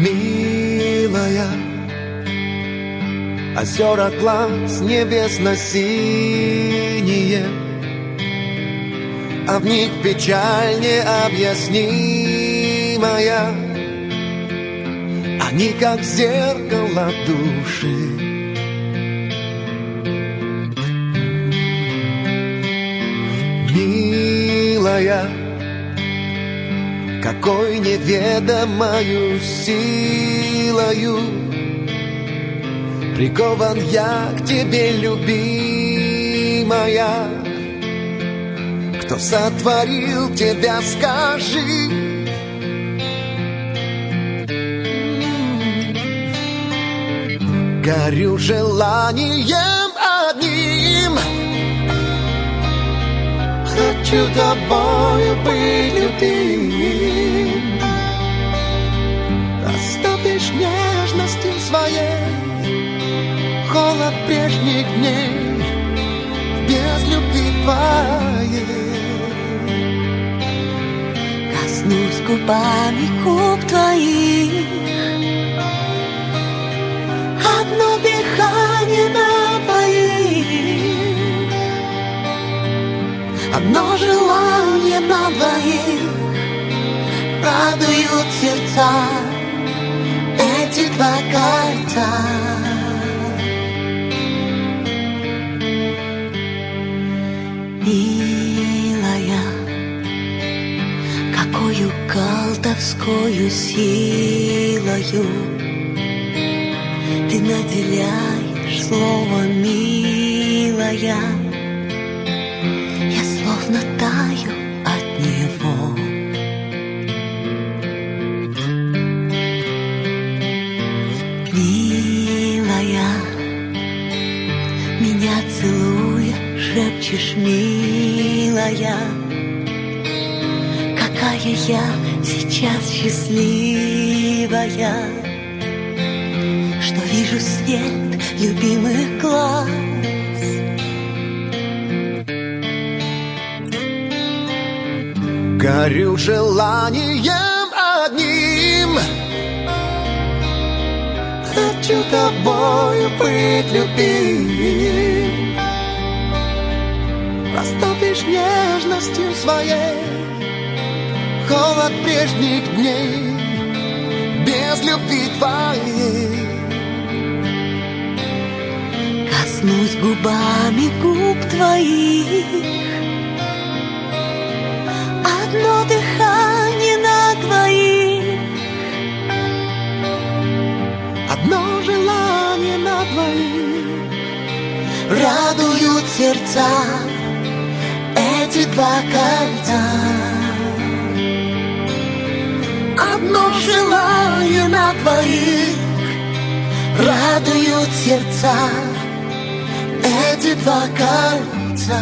Милая, озера глаз небесно-синие, А в них печаль необъяснимая, Они как зеркало души. Милая, какой неведомою силою Прикован я к тебе, любимая. Кто сотворил тебя, скажи. Горю желанием одним. Хочу тобою быть любим губами губ твоих. Одно дыхание на двоих. Одно желание на двоих. Радуют сердца Эти два кольца. Милая Какую колдовскую силою. Ты наделяешь слово милая. Я словно таю от него. Милая Меня целуя шепчешь, милая Какая я сейчас счастливая Что вижу свет любимых глаз. Горю желанием одним. Хочу тобою быть любим Растопишь нежностью своей Холод прежних дней Без любви твоей. Коснусь губами губ твоих. Одно дыхание на двоих. Одно желание на двоих. Радуют сердца Эти два кольца двоих Радуют сердца Эти два кольца